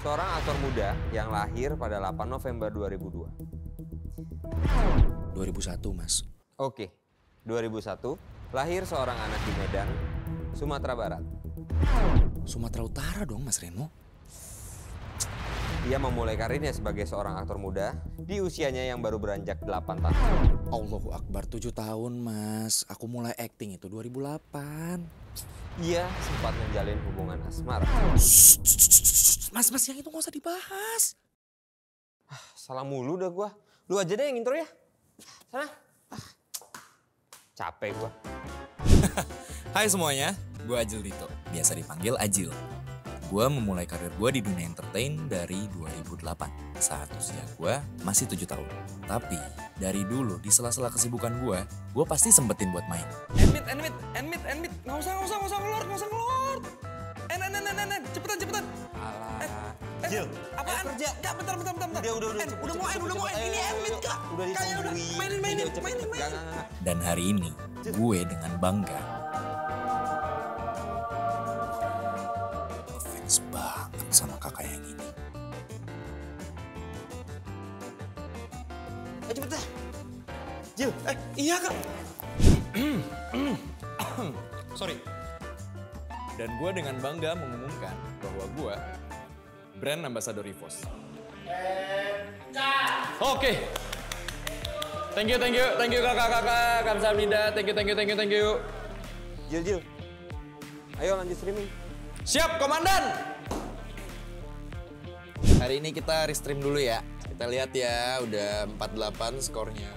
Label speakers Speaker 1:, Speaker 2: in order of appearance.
Speaker 1: seorang aktor muda yang lahir pada 8 November 2002.
Speaker 2: 2001 mas.
Speaker 1: Oke, 2001 lahir seorang anak di Medan, Sumatera Barat.
Speaker 2: Sumatera Utara dong mas Reno.
Speaker 1: Ia memulai karirnya sebagai seorang aktor muda di usianya yang baru beranjak 8 tahun.
Speaker 2: Allahu Akbar 7 tahun mas. Aku mulai acting itu 2008.
Speaker 1: Ia sempat menjalin hubungan asmara.
Speaker 2: Mas mas yang itu gak usah dibahas.
Speaker 1: Salah mulu dah gua. Lu aja deh yang intro ya. Sana. Ah, Capek gua.
Speaker 2: Hai semuanya, gue Ajil Dito. Biasa dipanggil Ajil. Gue memulai karir gue di dunia entertain dari 2008 saat usia gue masih 7 tahun. Tapi dari dulu di sela-sela kesibukan gue, gue pasti sempetin buat main.
Speaker 3: Enmit, enmit, enmit, enmit. Nggak usah, nggak usah, nggak usah ngelord, nggak usah ngelord. En, en, en, en, en, en. cepetan, cepetan.
Speaker 1: Alah.
Speaker 3: En,
Speaker 1: Jil,
Speaker 3: apaan?
Speaker 1: ayo kerja.
Speaker 3: Enggak, bentar, bentar, bentar, bentar.
Speaker 1: Udah, udah, udah.
Speaker 3: En, udah mau en,
Speaker 1: cepet,
Speaker 3: udah mau en.
Speaker 1: cepet.
Speaker 3: Ini enmit, Kak.
Speaker 1: Udah
Speaker 3: Kayak udah,
Speaker 1: ditungguin.
Speaker 3: mainin, mainin, mainin, mainin.
Speaker 2: Dan hari ini, gue dengan bangga sama kakak yang ini.
Speaker 1: Ayo cepet dah. Jil,
Speaker 3: Eh, iya, Kak. Sorry.
Speaker 2: Dan gue dengan bangga mengumumkan bahwa gue brand ambassador Rivos.
Speaker 3: Oke. Thank you, thank you, thank you kakak-kakak, kamsahamnida, thank you, thank you, thank you, thank you.
Speaker 1: Jil, Jil. Ayo lanjut streaming.
Speaker 3: Siap, komandan.
Speaker 2: Hari ini kita restream dulu ya. Kita lihat ya, udah 48 skornya.